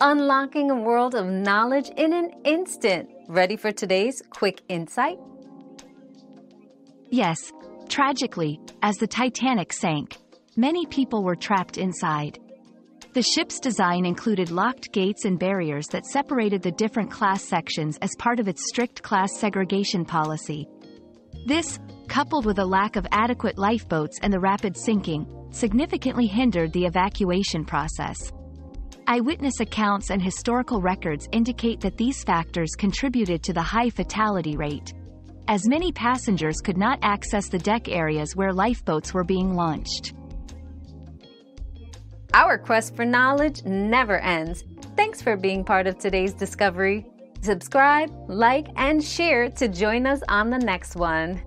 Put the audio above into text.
unlocking a world of knowledge in an instant. Ready for today's quick insight? Yes, tragically, as the Titanic sank, many people were trapped inside. The ship's design included locked gates and barriers that separated the different class sections as part of its strict class segregation policy. This, coupled with a lack of adequate lifeboats and the rapid sinking, significantly hindered the evacuation process. Eyewitness accounts and historical records indicate that these factors contributed to the high fatality rate, as many passengers could not access the deck areas where lifeboats were being launched. Our quest for knowledge never ends. Thanks for being part of today's discovery. Subscribe, like, and share to join us on the next one.